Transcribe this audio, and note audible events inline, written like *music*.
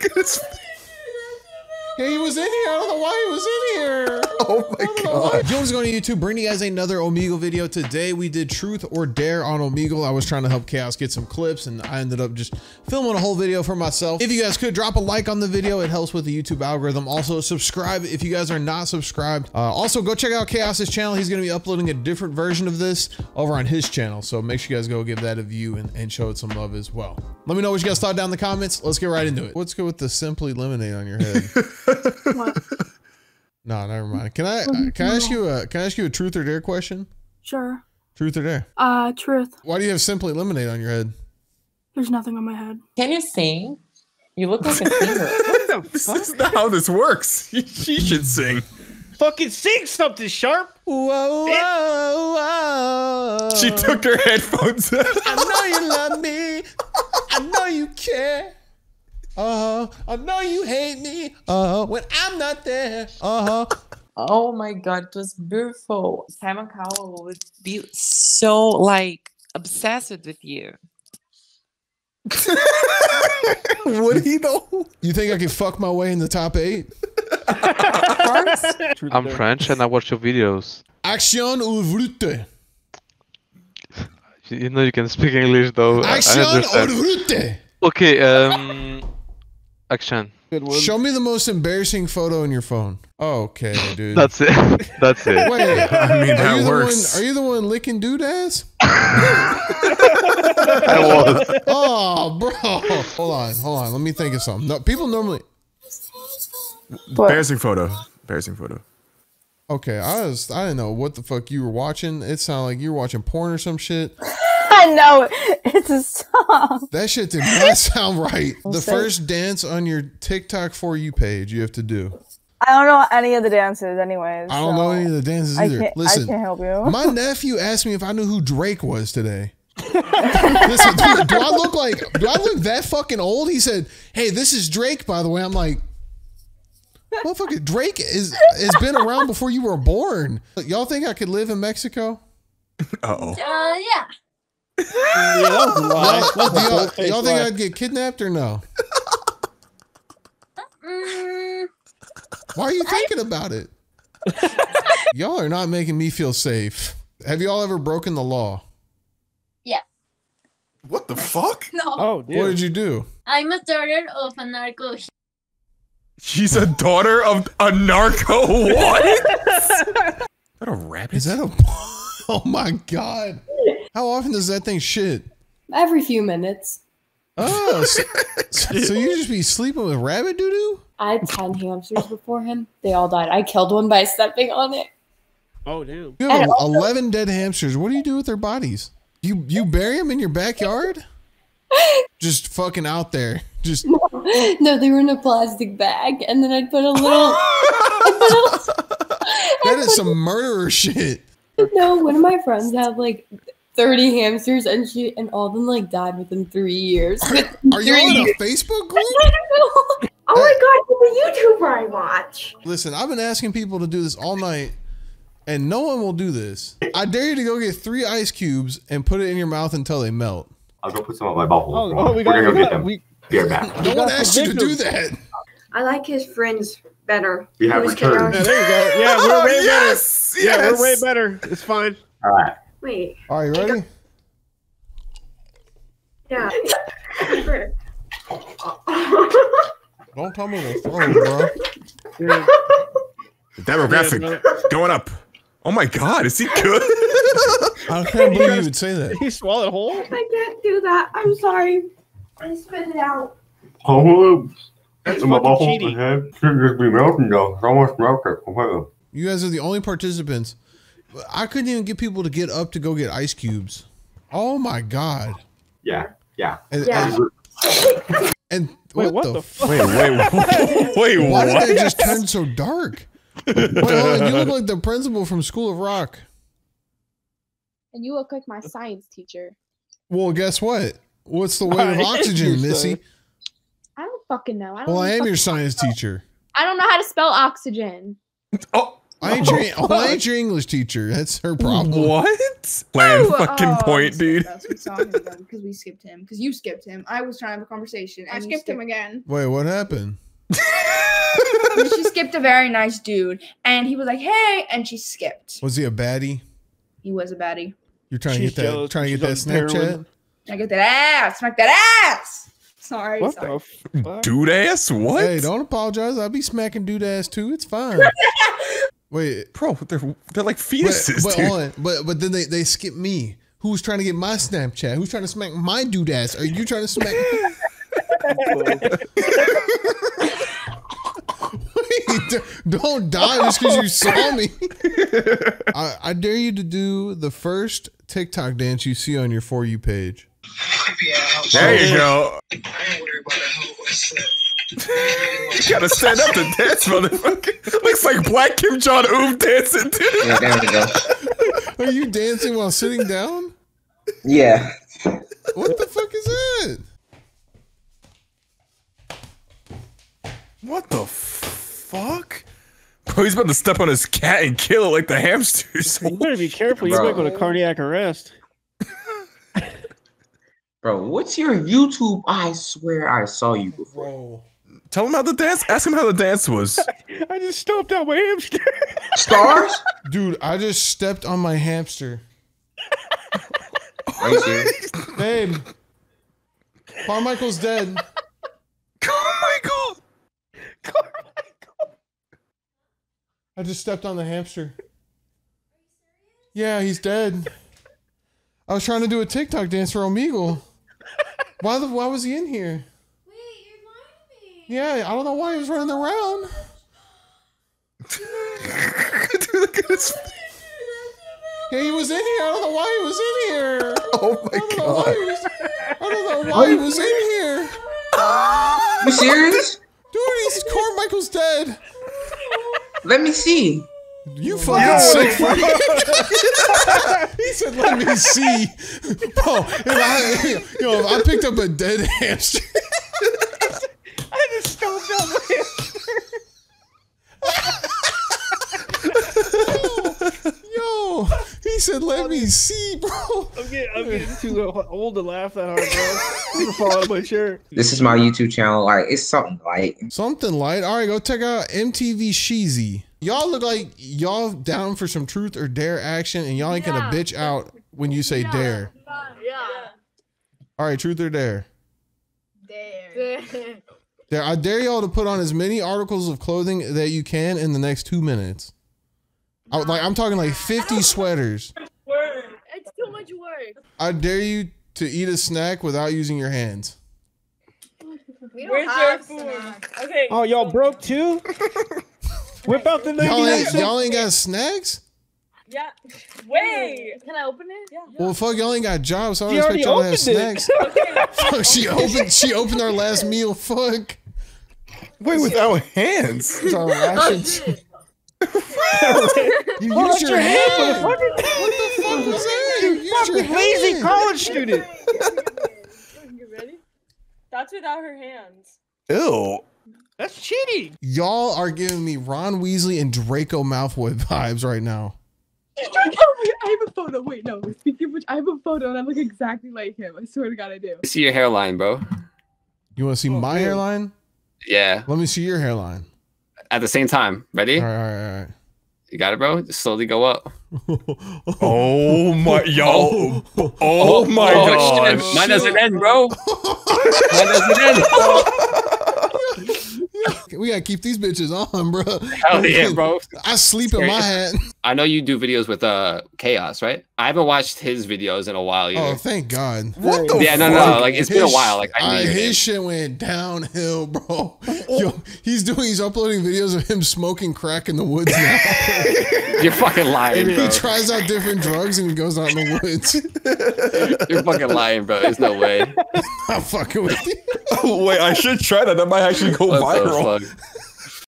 Look at his. Yeah, he was in here. I don't know why he was in here. *laughs* Oh my god. Yo, what's going on YouTube? Bringing you guys another Omegle video. Today we did Truth or Dare on Omegle. I was trying to help Chaos get some clips and I ended up just filming a whole video for myself. If you guys could drop a like on the video, it helps with the YouTube algorithm. Also subscribe if you guys are not subscribed. Uh, also go check out Chaos's channel. He's going to be uploading a different version of this over on his channel. So make sure you guys go give that a view and, and show it some love as well. Let me know what you guys thought down in the comments. Let's get right into it. Let's go with the Simply Lemonade on your head. *laughs* What? No, never mind. Can I uh, can I ask you a can I ask you a truth or dare question? Sure. Truth or dare? Uh, truth. Why do you have simply lemonade on your head? There's nothing on my head. Can you sing? You look like a *laughs* singer. *laughs* This is not how this works. *laughs* She should sing. Fucking sing something sharp. Whoa, whoa, whoa. She took her headphones out. I know you love me. I know you care. Uh huh. I know you hate me. Uh huh. When I'm not there. Uh huh. oh my god, it was beautiful. Simon Cowell would be so like obsessed with you. *laughs* Would he though? You think I can fuck my way in the top eight? *laughs* I'm French and I watch your videos. Action ouverte. You you know you can speak English though. I- I Action understand. ouverte. Okay, um, action. Good one. Show me the most embarrassing photo in your phone. Okay, *laughs* dude. That's it. That's it. Wait, *laughs* I mean, are that you the works. one? Are you the one licking dude ass? *laughs* I was. Oh, bro. Hold on, hold on. Let me think of something. No, people normally. Embarrassing photo. Embarrassing photo. Okay, I was. I didn't know what the fuck you were watching. It sounded like you were watching porn or some shit. I know it's a song. That shit did not *laughs* sound right. The say- first dance on your TikTok for you page you have to do. I don't know any of the dances, anyways. I don't know any of the dances I either. can't, I can't help you. my *laughs* nephew asked me if I knew who Drake was today. *laughs* Listen, do, do I look like do I look that fucking old? He said, "Hey, this is Drake." By the way, I'm like, motherfucker, Drake is has been around before you were born. Y'all think I could live in Mexico? Uh oh. Uh, yeah. Yeah, that was a. Y'all, That was a y'all- think lie. I'd get kidnapped or no? Why are you thinking about it? *laughs* y'all are not making me feel safe. Have y'all ever broken the law? Yeah. What the fuck? *laughs* no. Oh, What did you do? I'm a daughter of a narco. She's a daughter of a narco. What? *laughs* is that a rabbit? Is that a? Oh my god! How often does that thing shit? Every few minutes. Oh, *laughs* so, so you just be sleeping with rabbit doo doo? I had 10 hamsters before him. They all died. I killed one by stepping on it. Oh, damn. You have also- eleven dead hamsters. What do you do with their bodies? You you bury them in your backyard? *laughs* Just fucking out there. Just No, no, they were in a plastic bag. And then I'd put a little. *laughs* that is some murderer shit. no, one of my friends had like 30 hamsters and she and all of them like died within three years. Are you on a Facebook *laughs* group? oh my god, the YouTuber I watch. Listen, I've been asking people to do this all night, and no one will do this. I dare you to go get three ice cubes and put it in your mouth until they melt. I'll go put some on my butthole. Oh, on. oh we We're got, gonna we go get them. we, Be right back. No one asked you to do that. *laughs* I like his friends better. We have Who's returned. yeah, there you go. Yeah, we're way *laughs* oh, yes, better. Yeah, we're way better. It's fine. All right. Wait. All right, you ready? Yeah. *laughs* Don't tell me to throw, bro. Yeah. Demographic Yeah, going up. Oh my god, is he good? *laughs* I can't believe you would say that. He swallowed whole? I can't do that. I'm sorry. I spit it out. Oh, That's my fucking butthole cheating. head should just be melting though. It's almost melted oh completely. You guys are the only participants. I couldn't even get people to get up to go get ice cubes. Oh my god! Yeah, yeah. And, Yeah. and, and Wait, what, what the? the fuck? wait, wait, wait, *laughs* Why what? did they just turn so dark? Wait, on, you look like the principal from School of Rock. And you look like my science teacher. Well, guess what? What's the weight of *laughs* oxygen, Missy? I don't fucking know. I don't well, I am your fucking- science teacher. I don't know how to spell oxygen. Oh, I ain't your, oh, I ain't your English teacher. That's her problem. What? *laughs* Playing Oh, fucking oh, point, dude. That's what talking about because we skipped him. Because you skipped him. I was trying to have a conversation. I and you skipped him again. Wait, what happened? *laughs* she skipped a very nice dude, and he was like, "Hey," and she skipped. Was he a baddie? He was a baddie. You're trying She's to get that trying to get that she's heroin. Snapchat? I get that ass, smack that ass. Sorry, What sorry. the fuck? Dude ass? What? Hey, don't apologize. I'll be smacking dude ass too. It's fine. *laughs* Wait, Bro, they're they're like but, fetuses, but, dude. on. but but then they, they skip me. Who's trying to get my Snapchat? Who's trying to smack my dude ass? Are you trying to smack? *laughs* *laughs* Wait, don't die just because you saw me. *laughs* I, I dare you to do the first TikTok dance you see on your for you page. There you go. *laughs* you gotta stand up to dance, motherfucker. Looks like Black Kim Jong Un dancing, dude. Yeah, there we go. *laughs* Are you dancing while sitting down? Yeah. What the fuck is that? What the fuck? Bro, he's about to step on his cat and kill it like the hamsters. You better be careful. You Bro. might go to cardiac arrest. Bro, what's your YouTube? I swear I saw you before. Bro. Tell him how the dance. Ask him how the dance was. *laughs* I just stomped out my hamster. Stars? *laughs* Dude, I just stepped on my hamster. Are you serious? *laughs* Babe. Carmichael's dead. Carmichael. I just stepped on the hamster. Yeah, he's dead. I was trying to do a TikTok dance for Omegle. Why the why was he in here? Yeah, I don't know why he was running around. Dude, look at his. *laughs* Yeah, he was in here. I don't know why he was in here. *laughs* Oh my don't know why god. was, I don't know why he was in here. *laughs* You serious? Dude, he's Carmichael's dead. Let me see. You fucking sick fuck. he said, "Let me see." Bro, if I, yo, if I picked up a dead hamster, I just stomped out yo, he said, "Let me see, bro." I'm getting, I'm getting too old to laugh that hard, bro. I'm gonna fall out of my chair. This is my YouTube channel. Like, it's something light. Something light. All right, go check out MTV Sheezy. Y'all look like y'all down for some truth or dare action, and y'all ain't gonna bitch out when you say dare. Yeah. All right, truth or dare. There. Dare I dare y'all to put on as many articles of clothing that you can in the next two minutes. I, like I'm talking like 50 sweaters. It's too much work. I dare you to eat a snack without using your hands. We don't Where's your have food? snacks. Okay. Oh, y'all broke too? *laughs* Whip out the 99 Y'all ain't, y'all ain't got snacks? Yeah. *laughs* Wait. Can I open it? Yeah. Well, fuck, y'all ain't got jobs, so I don't expect y'all to have already snacks. opened *laughs* Fuck, she opened she opened our last meal. Fuck. Wait, without hands. It's oh, our rations. You Hold used out your your hand, hand. What the fuck was that? You used your Fucking lazy hand. college student. *laughs* You ready? That's without her hands. Ew. That's cheating. Y'all are giving me Ron Weasley and Draco Malfoy vibes right now. I have a photo. Wait, no. Speaking of which, I have a photo and I look exactly like him. I swear to God, I do. See your hairline, bro. You want to see oh, my hairline? Yeah. Let me see your hairline. At the same time. Ready? All right, all right, all right. You got it, bro? Just slowly go up. *laughs* Oh my yo. Oh, oh, oh my Oh, shit. god. Mine doesn't end, bro. *laughs* Mine doesn't end. *laughs* *laughs* We gotta keep these bitches on, bro. Hell yeah, bro. I sleep in my hat. I know you do videos with uh Chaos, right? I haven't watched his videos in a while either. Oh, thank God. What the yeah, no, no, no. Like it's been a while. Like I uh, knew your his shit went downhill, bro. Yo, he's doing, he's uploading videos of him smoking crack in the woods now. *laughs* You're fucking lying, and bro. he tries out different drugs and he goes out in the woods. *laughs* You're fucking lying, bro. There's no way. I'm fucking with you. Wait, I should try that. That might actually go viral. Fuck?